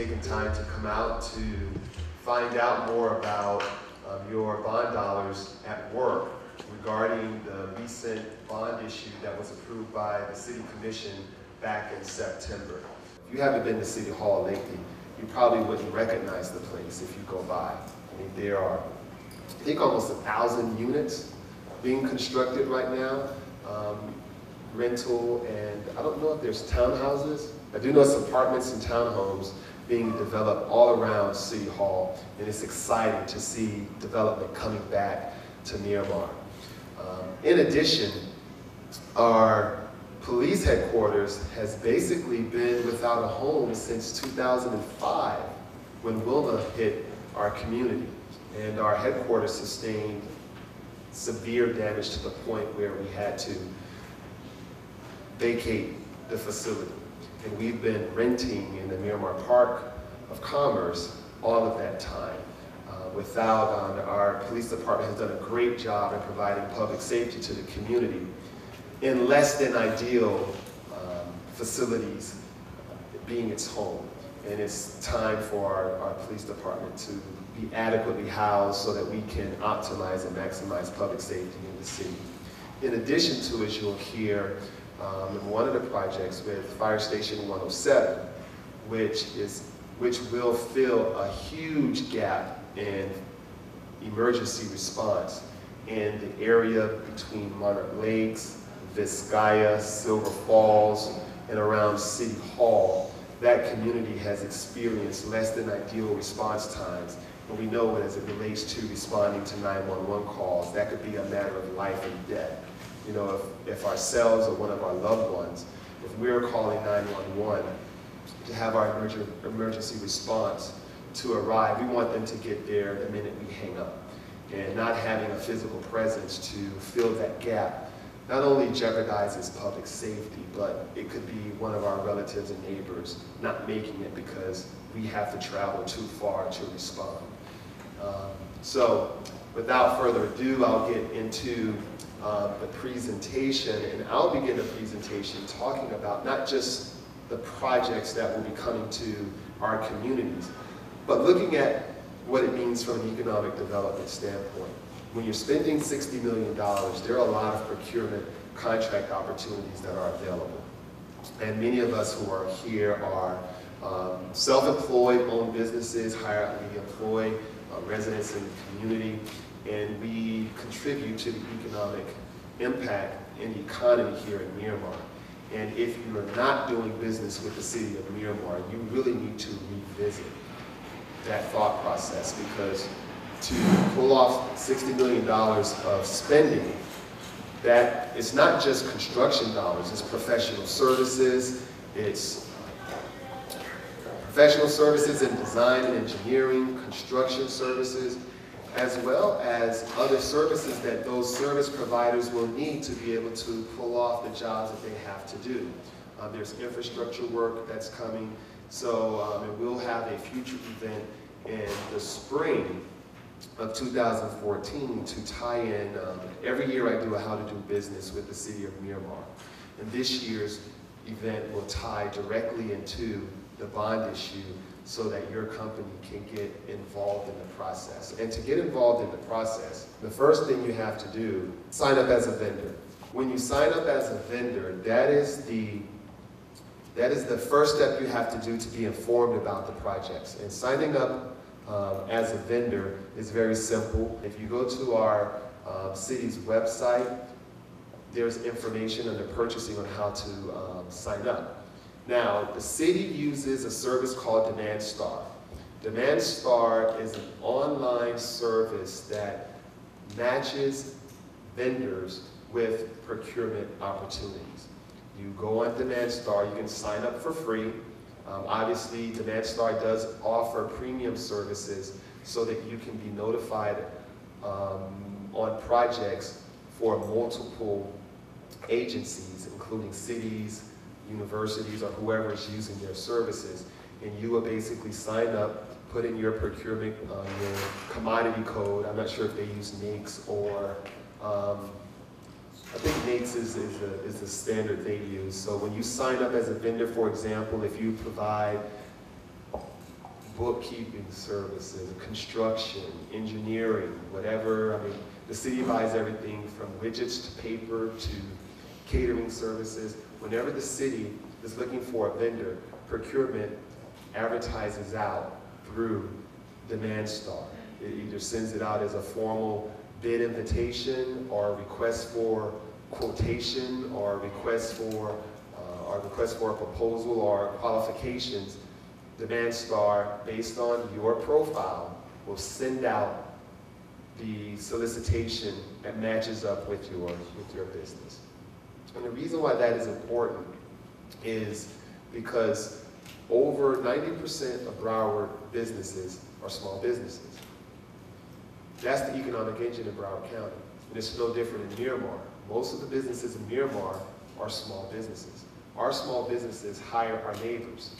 taking time to come out to find out more about um, your bond dollars at work regarding the recent bond issue that was approved by the City Commission back in September. If you haven't been to City Hall lately, you probably wouldn't recognize the place if you go by. I mean, there are, I think, almost a thousand units being constructed right now, um, rental, and I don't know if there's townhouses. I do know it's apartments and townhomes being developed all around City Hall, and it's exciting to see development coming back to Miramar. Um, in addition, our police headquarters has basically been without a home since 2005 when Wilma hit our community. And our headquarters sustained severe damage to the point where we had to vacate the facility. And we've been renting in the Miramar Park of Commerce all of that time. Uh, without, um, our police department has done a great job in providing public safety to the community in less than ideal um, facilities being its home. And it's time for our, our police department to be adequately housed so that we can optimize and maximize public safety in the city. In addition to, as you'll hear, um, in one of the projects with Fire Station 107, which is which will fill a huge gap in emergency response in the area between Monarch Lakes, Vizcaya, Silver Falls, and around City Hall. That community has experienced less than ideal response times. And we know as it relates to responding to 911 calls, that could be a matter of life and death. You know, if, if ourselves or one of our loved ones, if we're calling 911 to have our emergency response to arrive, we want them to get there the minute we hang up. And not having a physical presence to fill that gap not only jeopardizes public safety, but it could be one of our relatives and neighbors not making it because we have to travel too far to respond. Um, so without further ado, I'll get into uh, the presentation, and I'll begin the presentation talking about not just the projects that will be coming to our communities, but looking at what it means from an economic development standpoint. When you're spending $60 million, there are a lot of procurement contract opportunities that are available. And many of us who are here are um, self-employed, own businesses, hire, we employ uh, residents in the community, and we contribute to the economic impact in the economy here in Miramar. And if you're not doing business with the city of Miramar, you really need to revisit that thought process because to pull off $60 million of spending, that it's not just construction dollars, it's professional services, it's professional services in design and engineering, construction services, as well as other services that those service providers will need to be able to pull off the jobs that they have to do. Uh, there's infrastructure work that's coming, so um, we'll have a future event in the spring of 2014 to tie in, um, every year I do a how to do business with the city of Miramar. And this year's event will tie directly into the bond issue so that your company can get involved in the process. And to get involved in the process, the first thing you have to do, sign up as a vendor. When you sign up as a vendor, that is the that is the first step you have to do to be informed about the projects. And signing up um, as a vendor is very simple. If you go to our um, city's website, there's information under purchasing on how to um, sign up. Now, the city uses a service called Demand Star. Demand Star is an online service that matches vendors with procurement opportunities. You go on Demand Star, you can sign up for free. Um, obviously, Demand Star does offer premium services so that you can be notified um, on projects for multiple agencies, including cities, universities, or whoever is using their services. And you will basically sign up, put in your procurement, uh, your commodity code. I'm not sure if they use NAICS or um, I think NAICS is, is, a, is the standard they use. So when you sign up as a vendor, for example, if you provide bookkeeping services, construction, engineering, whatever. I mean, the city buys everything from widgets to paper to catering services. Whenever the city is looking for a vendor, procurement advertises out through Demand Star. It either sends it out as a formal bid invitation or request for quotation or request for uh, or request for a proposal or qualifications. Demand Star, based on your profile, will send out the solicitation that matches up with your, with your business. And the reason why that is important is because over 90% of Broward businesses are small businesses. That's the economic engine of Broward County. And it's no different in Miramar. Most of the businesses in Miramar are small businesses. Our small businesses hire our neighbors.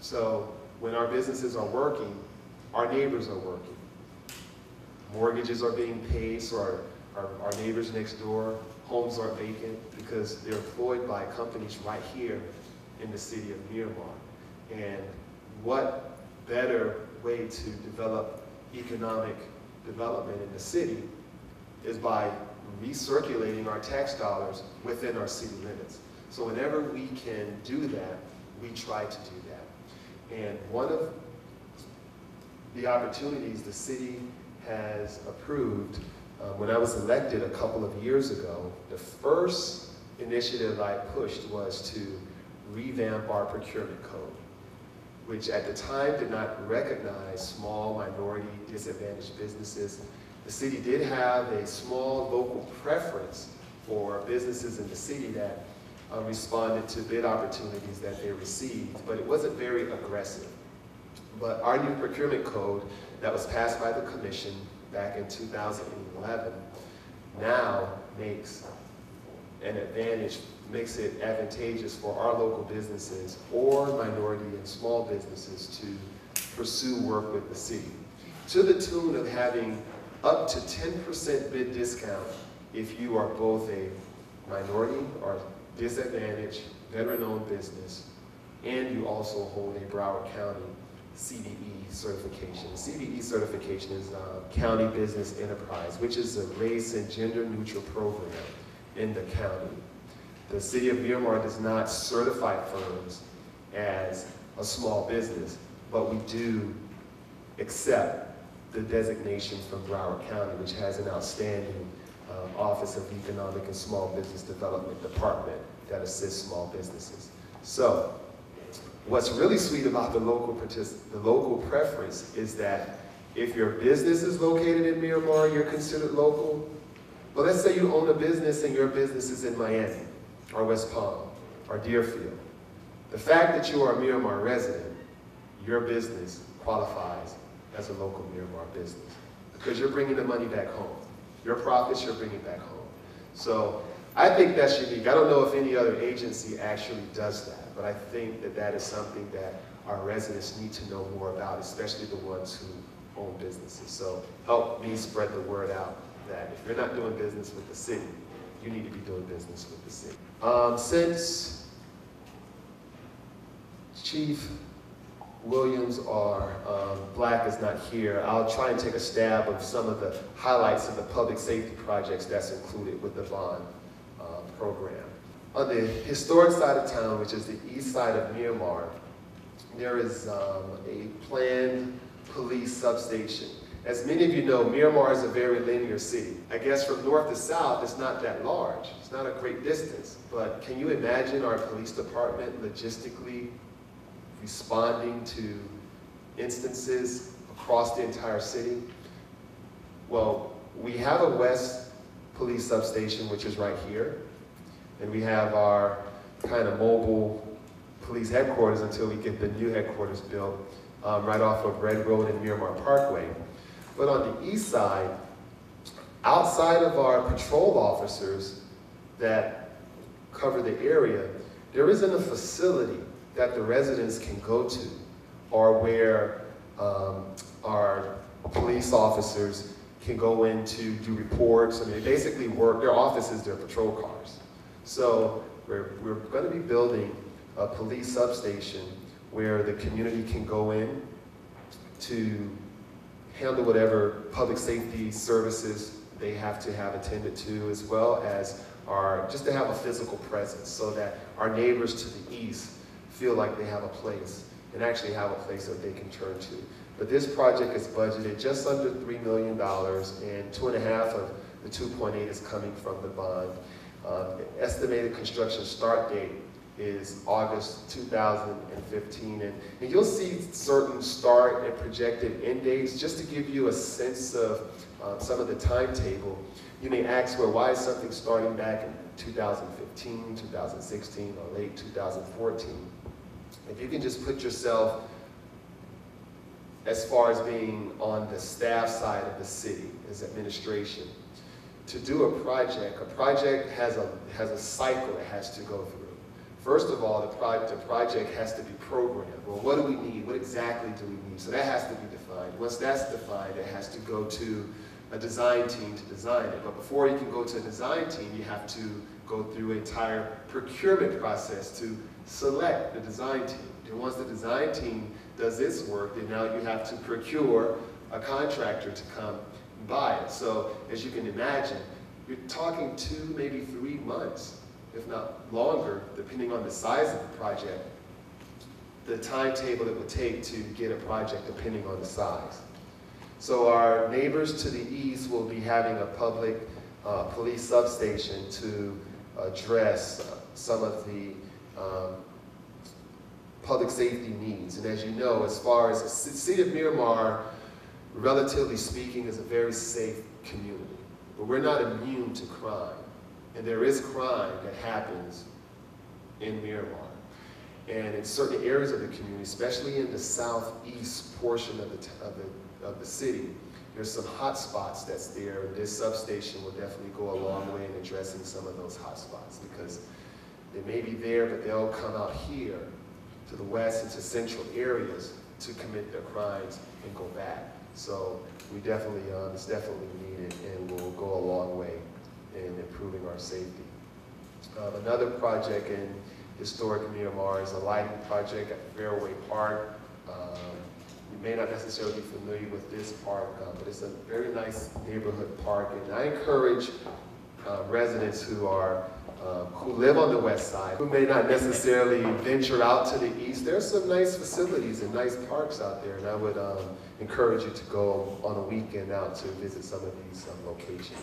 So when our businesses are working, our neighbors are working. Mortgages are being paid, so our, our, our neighbors next door, homes aren't vacant because they're employed by companies right here in the city of Miramar. And what better way to develop economic development in the city is by recirculating our tax dollars within our city limits. So whenever we can do that, we try to do that. And one of the opportunities the city has approved, uh, when I was elected a couple of years ago, the first initiative I pushed was to revamp our procurement code which at the time did not recognize small, minority, disadvantaged businesses. The city did have a small local preference for businesses in the city that uh, responded to bid opportunities that they received, but it wasn't very aggressive. But our new procurement code that was passed by the commission back in 2011 now makes an advantage makes it advantageous for our local businesses or minority and small businesses to pursue work with the city. To the tune of having up to 10% bid discount if you are both a minority or disadvantaged veteran-owned business and you also hold a Broward County CBE certification. CBE certification is County Business Enterprise, which is a race and gender neutral program in the county. The city of Miramar does not certify firms as a small business, but we do accept the designation from Broward County, which has an outstanding uh, Office of Economic and Small Business Development Department that assists small businesses. So, what's really sweet about the local, the local preference is that if your business is located in Miramar, you're considered local. But let's say you own a business and your business is in Miami or West Palm or Deerfield. The fact that you are a Miramar resident, your business qualifies as a local Miramar business because you're bringing the money back home. Your profits you're bringing back home. So I think that's unique. I don't know if any other agency actually does that, but I think that that is something that our residents need to know more about, especially the ones who own businesses. So help me spread the word out that if you're not doing business with the city, you need to be doing business with the city. Um, since Chief Williams or um, Black is not here, I'll try and take a stab of some of the highlights of the public safety projects that's included with the bond um, program. On the historic side of town, which is the east side of Miramar, there is um, a planned police substation as many of you know, Miramar is a very linear city. I guess from north to south, it's not that large. It's not a great distance. But can you imagine our police department logistically responding to instances across the entire city? Well, we have a West Police Substation, which is right here. And we have our kind of mobile police headquarters until we get the new headquarters built um, right off of Red Road and Miramar Parkway. But on the east side, outside of our patrol officers that cover the area, there isn't a facility that the residents can go to or where um, our police officers can go in to do reports. I mean, they basically work, their offices, their patrol cars. So we're, we're going to be building a police substation where the community can go in to handle whatever public safety services they have to have attended to, as well as our, just to have a physical presence so that our neighbors to the east feel like they have a place and actually have a place that they can turn to. But this project is budgeted just under $3 million and two and a half of the 2.8 is coming from the bond. Um, estimated construction start date is August 2015. And, and you'll see certain start and projected end dates just to give you a sense of um, some of the timetable. You may ask, well, why is something starting back in 2015, 2016, or late 2014? If you can just put yourself as far as being on the staff side of the city as administration, to do a project, a project has a, has a cycle it has to go through. First of all, the, pro the project has to be programmed. Well, what do we need? What exactly do we need? So that has to be defined. Once that's defined, it has to go to a design team to design it. But before you can go to a design team, you have to go through an entire procurement process to select the design team. And once the design team does its work, then now you have to procure a contractor to come buy it. So as you can imagine, you're talking two, maybe three months, if not longer, depending on the size of the project, the timetable it would take to get a project depending on the size. So our neighbors to the east will be having a public uh, police substation to address some of the um, public safety needs. And as you know, as far as the city of Miramar, relatively speaking, is a very safe community. But we're not immune to crime. And there is crime that happens in Miramar. And in certain areas of the community, especially in the southeast portion of the, of the, of the city, there's some hot spots that's there, and this substation will definitely go a long way in addressing some of those hot spots because they may be there, but they'll come out here to the west into central areas to commit their crimes and go back. So we definitely, um, it's definitely needed and will go a long way in improving our safety. Um, another project in historic Miramar is a lighting project at Fairway Park. Um, you may not necessarily be familiar with this park, uh, but it's a very nice neighborhood park. And I encourage uh, residents who are um, who live on the west side, who may not necessarily venture out to the east. There's some nice facilities and nice parks out there, and I would um, encourage you to go on a weekend out to visit some of these um, locations.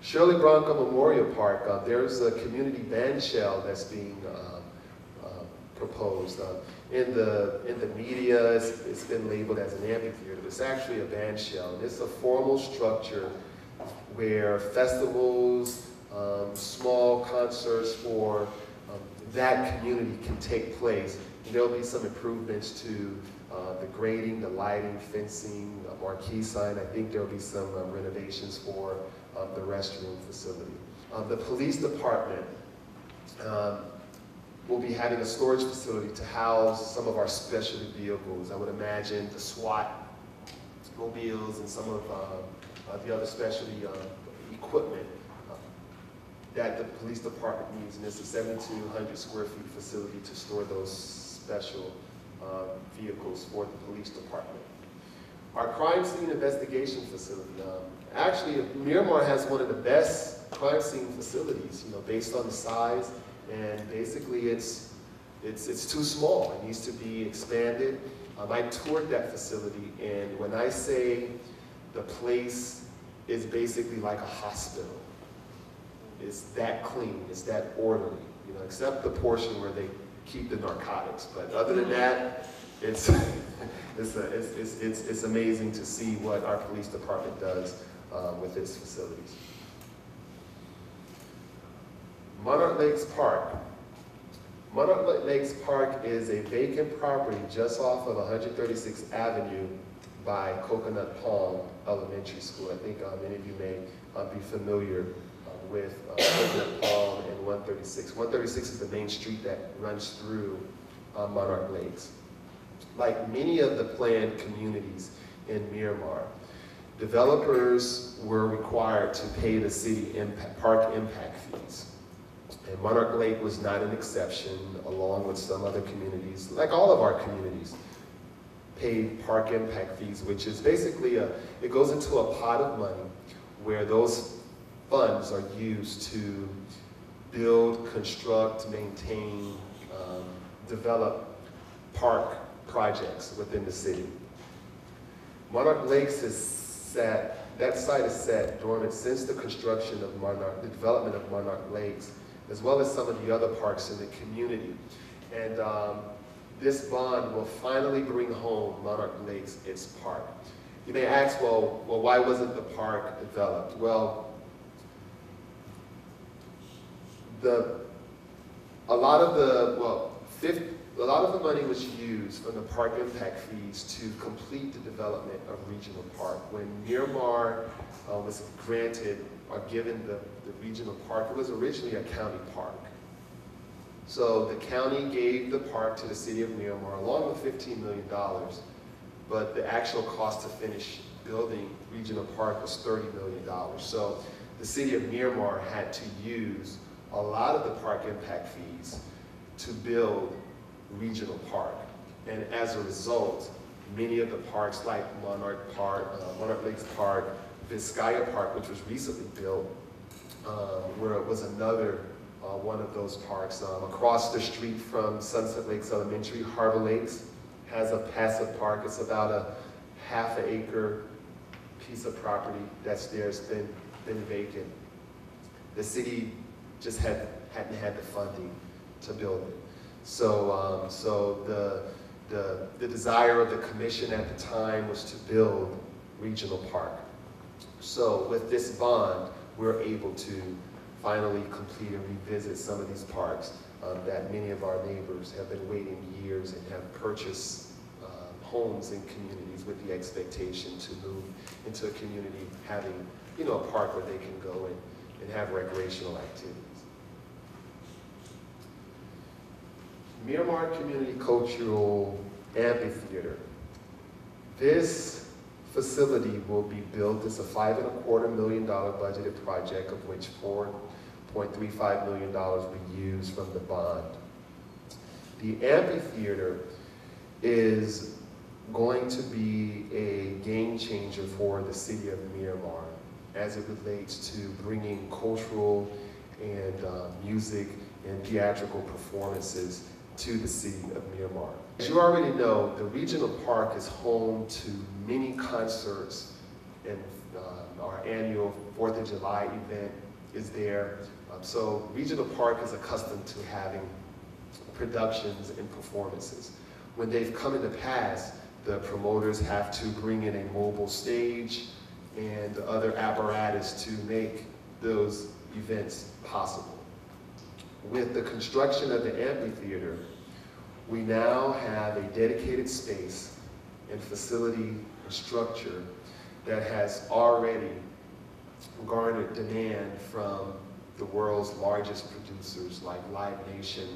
Shirley Branca Memorial Park, uh, there's a community band shell that's being uh, uh, proposed. Uh, in the in the media, it's, it's been labeled as an amphitheater. but It's actually a band shell. It's a formal structure where festivals, um, small concerts for um, that community can take place. And there'll be some improvements to uh, the grading, the lighting, fencing, a marquee sign. I think there'll be some uh, renovations for um, the restroom facility. Um, the police department um, will be having a storage facility to house some of our specialty vehicles. I would imagine the SWAT mobiles and some of uh, the other specialty uh, equipment that the police department needs, and it's a 7,200 square feet facility to store those special uh, vehicles for the police department. Our crime scene investigation facility, um, actually Miramar has one of the best crime scene facilities, you know, based on the size, and basically it's, it's, it's too small. It needs to be expanded. Um, I toured that facility, and when I say the place is basically like a hospital, it's that clean, it's that orderly, you know, except the portion where they keep the narcotics. But other than that, it's, it's, a, it's, it's, it's, amazing to see what our police department does um, with its facilities. Monarch Lakes Park. Monarch Lakes Park is a vacant property just off of 136th Avenue by Coconut Palm Elementary School. I think uh, many of you may uh, be familiar with uh, and 136. 136 is the main street that runs through uh, Monarch Lakes. Like many of the planned communities in Miramar, developers were required to pay the city impact, park impact fees. And Monarch Lake was not an exception, along with some other communities, like all of our communities, paid park impact fees, which is basically a, it goes into a pot of money where those funds are used to build, construct, maintain, um, develop park projects within the city. Monarch Lakes is sat, that site is sat dormant since the construction of Monarch, the development of Monarch Lakes, as well as some of the other parks in the community. And um, this bond will finally bring home Monarch Lakes its park. You may ask, well, well, why wasn't the park developed? Well, the, a lot of the, well, 50, a lot of the money was used on the park impact fees to complete the development of regional park. When Miramar uh, was granted or given the, the regional park, it was originally a county park. So the county gave the park to the city of Miramar along with $15 million, but the actual cost to finish building regional park was $30 million. So the city of Miramar had to use a lot of the park impact fees to build regional park. And as a result, many of the parks like Monarch Park, uh, Monarch Lakes Park, Vizcaya Park, which was recently built, uh, where it was another uh, one of those parks. Um, across the street from Sunset Lakes Elementary, Harbor Lakes has a passive park. It's about a half an acre piece of property that's there. It's been, been vacant. The city just had, hadn't had the funding to build it. So, um, so the, the, the desire of the commission at the time was to build regional park. So with this bond, we're able to finally complete and revisit some of these parks um, that many of our neighbors have been waiting years and have purchased uh, homes and communities with the expectation to move into a community having, you know, a park where they can go and, and have recreational activities. Miramar Community Cultural Amphitheater. This facility will be built. as a five and a quarter million dollar budgeted project of which $4.35 million will be used from the bond. The amphitheater is going to be a game changer for the city of Miramar as it relates to bringing cultural and uh, music and theatrical performances to the city of Miramar. As you already know, the regional park is home to many concerts and uh, our annual 4th of July event is there. Um, so regional park is accustomed to having productions and performances. When they've come into pass, the promoters have to bring in a mobile stage and other apparatus to make those events possible with the construction of the amphitheater, we now have a dedicated space and facility and structure that has already garnered demand from the world's largest producers like Live Nation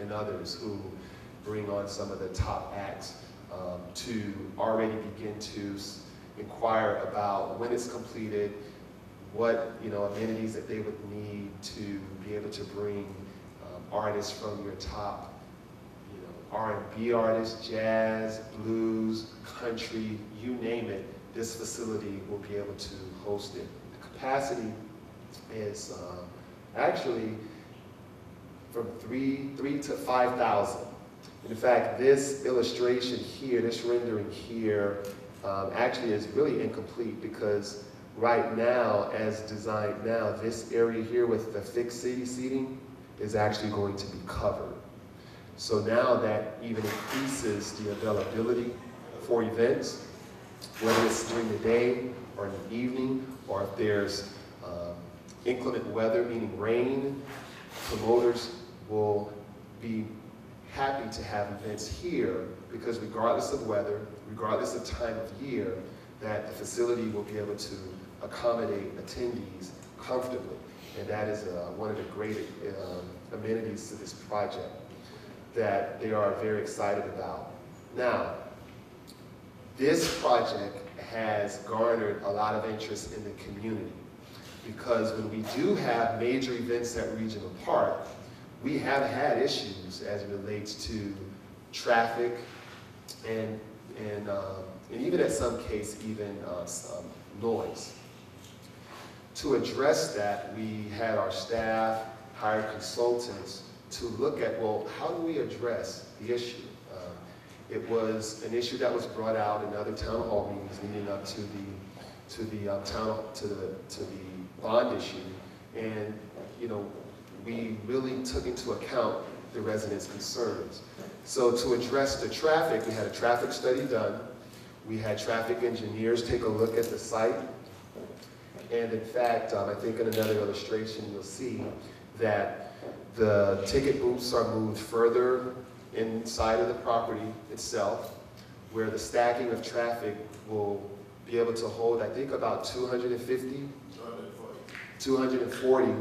and others who bring on some of the top acts um, to already begin to inquire about when it's completed, what you know amenities that they would need to be able to bring artists from your top you know, R&B artists, jazz, blues, country, you name it, this facility will be able to host it. The capacity is um, actually from three, three to 5,000. In fact, this illustration here, this rendering here, um, actually is really incomplete because right now, as designed now, this area here with the fixed city seating is actually going to be covered. So now that even increases the availability for events, whether it's during the day or in the evening, or if there's um, inclement weather, meaning rain, promoters will be happy to have events here because regardless of weather, regardless of time of year, that the facility will be able to accommodate attendees comfortably. And that is uh, one of the great um, amenities to this project that they are very excited about. Now, this project has garnered a lot of interest in the community. because when we do have major events at Regional Park, we have had issues as it relates to traffic and, and, um, and even at some case, even uh, noise. To address that, we had our staff hire consultants to look at, well, how do we address the issue? Um, It was an issue that was brought out in other town hall meetings leading up to the, to the uh, town, to the, to the bond issue. And, you know, we really took into account the residents' concerns. So to address the traffic, we had a traffic study done. We had traffic engineers take a look at the site. And in fact, um, I think in another illustration, you'll see that the ticket booths are moved further inside of the property itself, where the stacking of traffic will be able to hold, I think, about 250 240,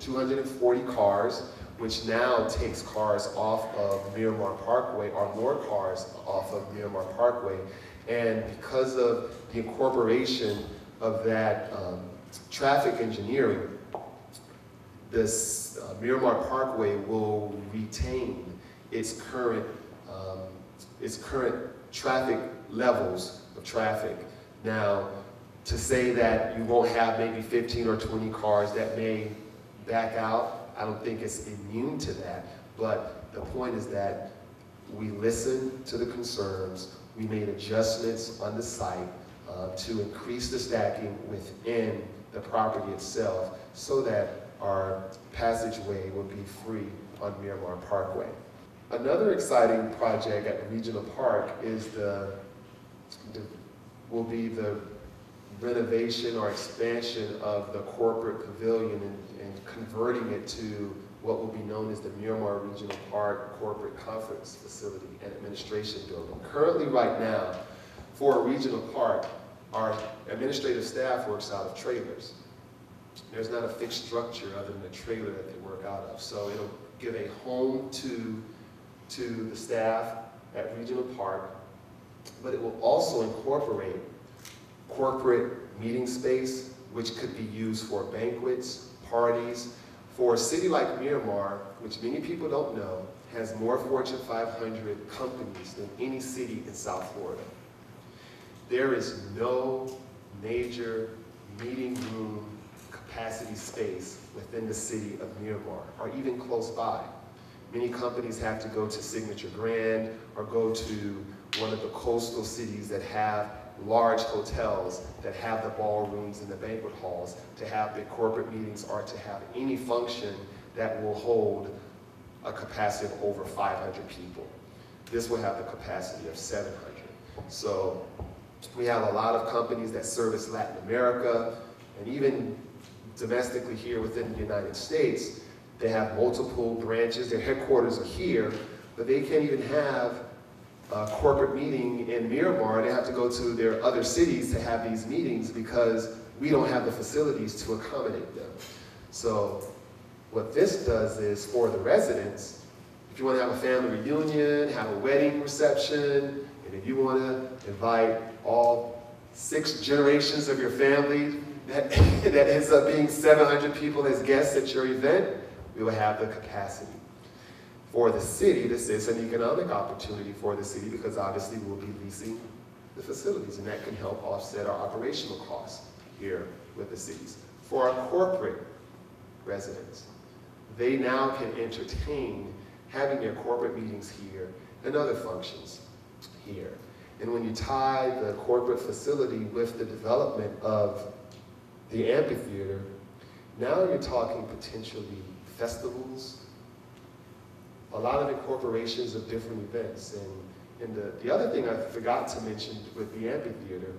240 cars, which now takes cars off of Miramar Parkway, or more cars off of Miramar Parkway. And because of the incorporation of that um, traffic engineering, this uh, Miramar Parkway will retain its current, um, its current traffic levels of traffic. Now, to say that you won't have maybe 15 or 20 cars that may back out, I don't think it's immune to that. But the point is that we listened to the concerns, we made adjustments on the site uh, to increase the stacking within the property itself so that our passageway will be free on Miramar Parkway. Another exciting project at the Regional Park is the, the will be the renovation or expansion of the corporate pavilion and, and converting it to what will be known as the Miramar Regional Park Corporate Conference Facility and Administration Building. Currently, right now, for a regional park, our administrative staff works out of trailers. There's not a fixed structure other than a trailer that they work out of. So it'll give a home to, to the staff at Regional Park, but it will also incorporate corporate meeting space, which could be used for banquets, parties. For a city like Miramar, which many people don't know, has more Fortune 500 companies than any city in South Florida. There is no major meeting room capacity space within the city of Miramar, or even close by. Many companies have to go to Signature Grand or go to one of the coastal cities that have large hotels that have the ballrooms and the banquet halls to have big corporate meetings or to have any function that will hold a capacity of over 500 people. This will have the capacity of 700. So we have a lot of companies that service Latin America and even domestically here within the United States. They have multiple branches, their headquarters are here, but they can't even have a corporate meeting in Miramar, they have to go to their other cities to have these meetings because we don't have the facilities to accommodate them. So what this does is for the residents, if you want to have a family reunion, have a wedding reception, and if you want to invite all six generations of your family, that, that ends up being 700 people as guests at your event, we will have the capacity. For the city, this is an economic opportunity for the city because obviously we'll be leasing the facilities and that can help offset our operational costs here with the cities. For our corporate residents, they now can entertain having their corporate meetings here and other functions here. And when you tie the corporate facility with the development of the amphitheater, now you're talking potentially festivals, a lot of incorporations of different events. And, and the, the other thing I forgot to mention with the amphitheater,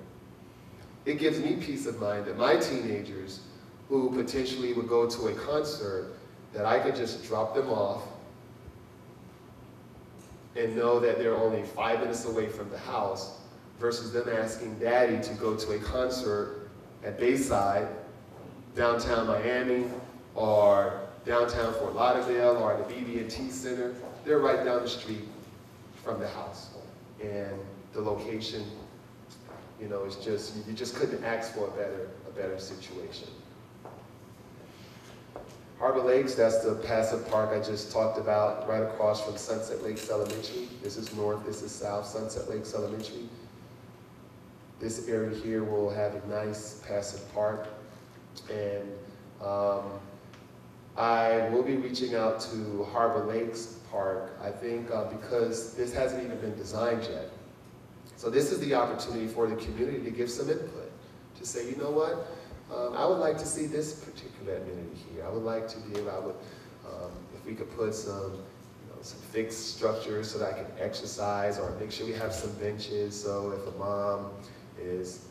it gives me peace of mind that my teenagers who potentially would go to a concert, that I could just drop them off and know that they're only five minutes away from the house versus them asking daddy to go to a concert at Bayside, downtown Miami, or downtown Fort Lauderdale or the BB&T Center. They're right down the street from the house. And the location, you know, it's just, you just couldn't ask for a better, a better situation. Harbor Lakes, that's the passive park I just talked about, right across from Sunset Lakes Elementary. This is north, this is south, Sunset Lakes Elementary. This area here will have a nice passive park. And um, I will be reaching out to Harbor Lakes Park, I think, uh, because this hasn't even been designed yet. So this is the opportunity for the community to give some input, to say, you know what, um, I would like to see this particular amenity here. I would like to be able, I would, um, if we could put some, you know, some fixed structures so that I can exercise, or make sure we have some benches, so if a mom is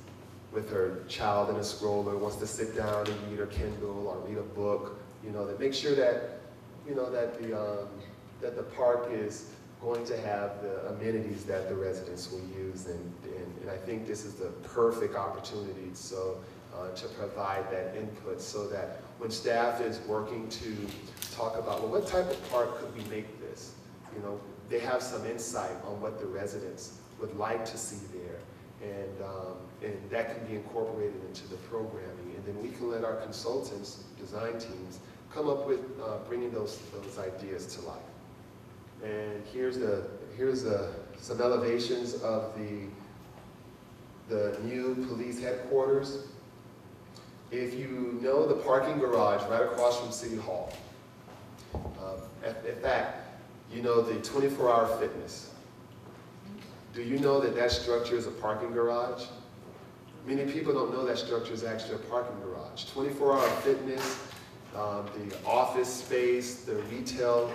with her child in a stroller, wants to sit down and read her Kindle or read a book, you know, that make sure that, you know, that the, um, that the park is going to have the amenities that the residents will use. And, and, and I think this is the perfect opportunity so, uh, to provide that input so that when staff is working to talk about, well, what type of park could we make this? You know, they have some insight on what the residents would like to see there. And, um, and that can be incorporated into the programming. And then we can let our consultants, design teams, come up with uh, bringing those, those ideas to life. And here's, the, here's the, some elevations of the, the new police headquarters. If you know the parking garage right across from City Hall, um, in fact, you know the 24-hour fitness. Do you know that that structure is a parking garage? Many people don't know that structure is actually a parking garage. 24-hour fitness, um, the office space, the retail,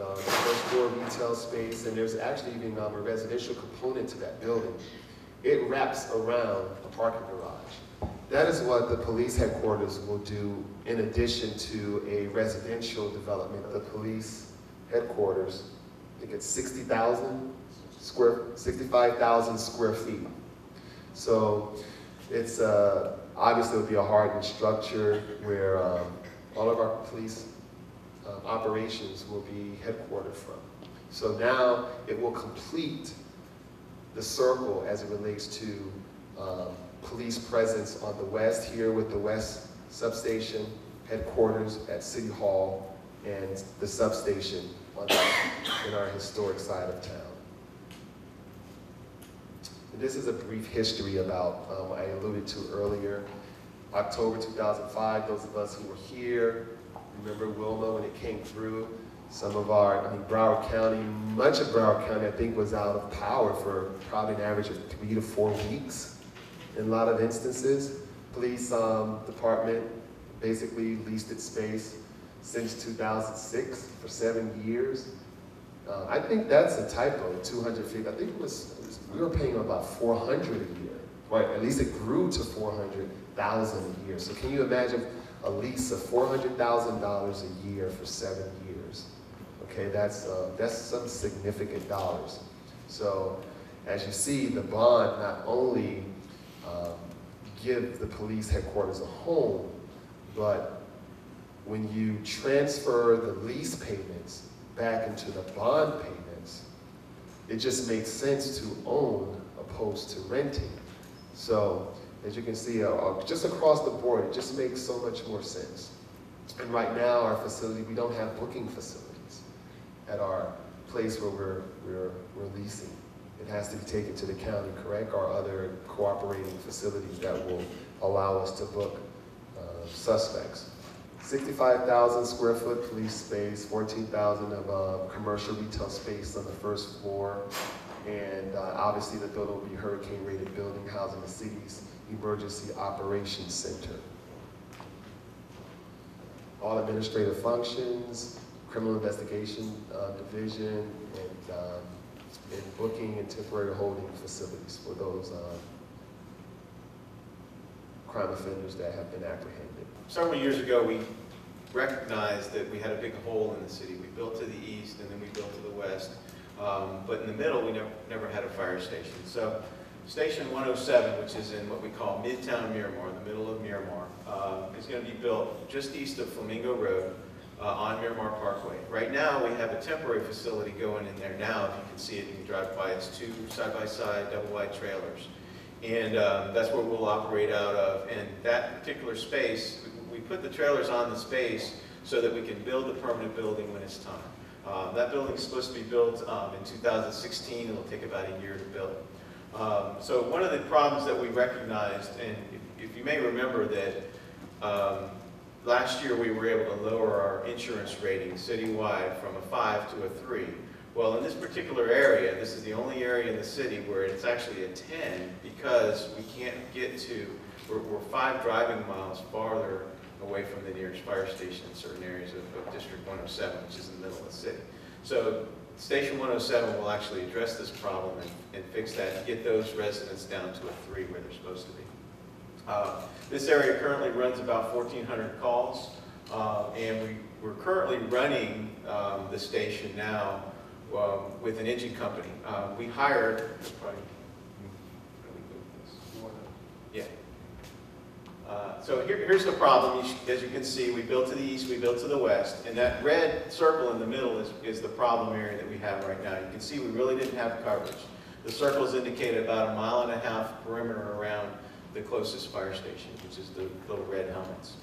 uh, the first floor retail space, and there's actually even um, a residential component to that building. It wraps around a parking garage. That is what the police headquarters will do in addition to a residential development. The police headquarters, I think it's 60,000 square, 65,000 square feet. So it's uh, obviously it'll be a hardened structure where um, all of our police uh, operations will be headquartered from. So now it will complete the circle as it relates to um, police presence on the west here with the west substation, headquarters at City Hall, and the substation the, in our historic side of town. And this is a brief history about um, I alluded to earlier. October 2005, those of us who were here, remember Wilma when it came through. Some of our, I mean, Broward County, much of Broward County, I think, was out of power for probably an average of three to four weeks in a lot of instances. Police um, department basically leased its space since 2006 for seven years. Uh, I think that's a typo, 200 feet. I think it was, it was, we were paying about 400 a year, right? At least it grew to 400,000 a year. So can you imagine a lease of $400,000 a year for seven years? Okay, that's, uh, that's some significant dollars. So as you see, the bond not only um, give the police headquarters a home, but when you transfer the lease payments back into the bond payments, it just makes sense to own opposed to renting. So as you can see, uh, uh, just across the board, it just makes so much more sense. And right now, our facility, we don't have booking facilities at our place where we're, we're, we're leasing. It has to be taken to the county, correct, or other cooperating facilities that will allow us to book uh, suspects. 65,000 square foot police space, 14,000 of uh, commercial retail space on the first floor, and uh, obviously the building will be hurricane rated building housing the city's emergency operations center. All administrative functions, criminal investigation uh, division, and, um, and booking and temporary holding facilities for those uh, crime offenders that have been apprehended. Several years ago, we recognized that we had a big hole in the city. We built to the east and then we built to the west. Um, but in the middle, we never, never had a fire station. So Station 107, which is in what we call Midtown Miramar, in the middle of Miramar, uh, is going to be built just east of Flamingo Road uh, on Miramar Parkway. Right now, we have a temporary facility going in there now. If you can see it, you can drive by. It's two side-by-side double-wide trailers. And um, that's where we'll operate out of. And that particular space, we put the trailers on the space so that we can build the permanent building when it's time. Um, That is supposed to be built um, in 2016, it'll take about a year to build. Um, So one of the problems that we recognized, and if- if you may remember that um, last year we were able to lower our insurance rating citywide from a five to a three. Well, in this particular area, this is the only area in the city where it's actually a 10 because we can't get to, we're, we're five driving miles farther away from the nearest fire station in certain areas of, of District 107, which is in the middle of the city. So Station 107 will actually address this problem and, and fix that and get those residents down to a three where they're supposed to be. Uh, This area currently runs about 1,400 calls, uh, and we, we're currently running um, the station now um, with an engine company. Uh, We hired, probably? Yeah. Uh, So here, here's the problem, as you can see, we built to the east, we built to the west, and that red circle in the middle is, is the problem area that we have right now. You can see we really didn't have coverage. The circles indicate about a mile and a half perimeter around the closest fire station, which is the little red helmets.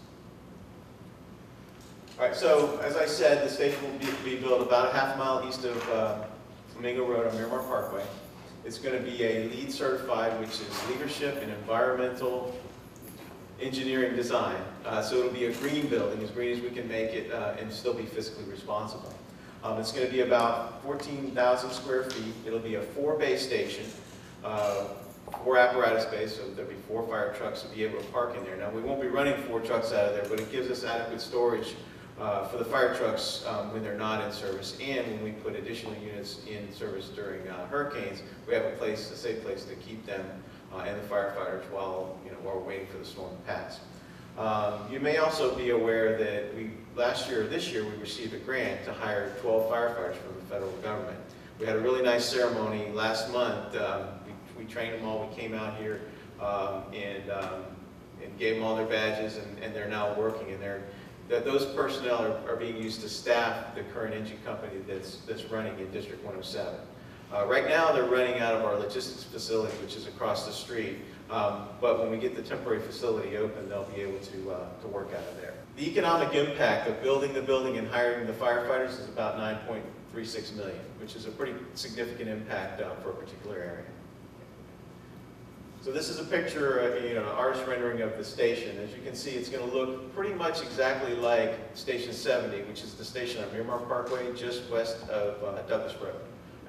All right, so as I said, the station will be, be built about a half mile east of uh, Flamingo Road on Miramar Parkway. It's going to be a LEED certified, which is leadership in environmental engineering design. Uh, so it'll be a green building, as green as we can make it, uh, and still be fiscally responsible. Um, it's going to be about 14,000 square feet. It'll be a four-bay station, uh, four apparatus bays, so there'll be four fire trucks to be able to park in there. Now, we won't be running four trucks out of there, but it gives us adequate storage uh, for the fire trucks um, when they're not in service, and when we put additional units in service during uh, hurricanes, we have a place, a safe place to keep them uh, and the firefighters while, you know, while we're waiting for the storm to pass. Um, You may also be aware that we, last year, or this year, we received a grant to hire 12 firefighters from the federal government. We had a really nice ceremony last month. Um, trained them all, we came out here um, and um, and gave them all their badges, and and they're now working, and they're, that those personnel are are being used to staff the current engine company that's that's running in District 107. Uh, Right now, they're running out of our logistics facility, which is across the street. Um, But when we get the temporary facility open, they'll be able to, uh, to work out of there. The economic impact of building the building and hiring the firefighters is about 9.36 million, which is a pretty significant impact uh, for a particular area. So this is a picture, uh, you know, an artist rendering of the station. As you can see, it's going to look pretty much exactly like Station 70, which is the station on Miramar Parkway, just west of uh, Douglas Road.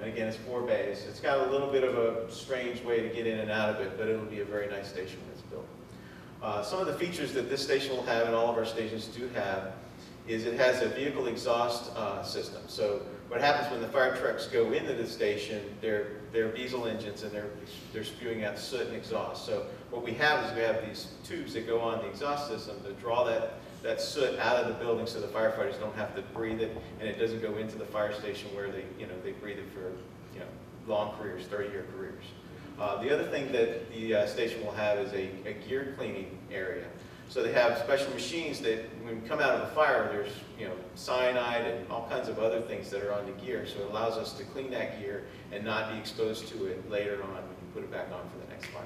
And again, it's four bays. It's got a little bit of a strange way to get in and out of it, but it'll be a very nice station when it's built. Uh, Some of the features that this station will have, and all of our stations do have, is it has a vehicle exhaust uh, system. So what happens when the fire trucks go into the station, they're, they're diesel engines and they're, they're spewing out soot and exhaust. So what we have is we have these tubes that go on the exhaust system to draw that, that soot out of the building so the firefighters don't have to breathe it and it doesn't go into the fire station where they, you know, they breathe it for, you know, long careers, 30-year careers. Uh, The other thing that the uh, station will have is a, a gear cleaning area. So they have special machines that, when you come out of a fire, there's, you know, cyanide and all kinds of other things that are on the gear. So it allows us to clean that gear and not be exposed to it later on when you put it back on for the next fire.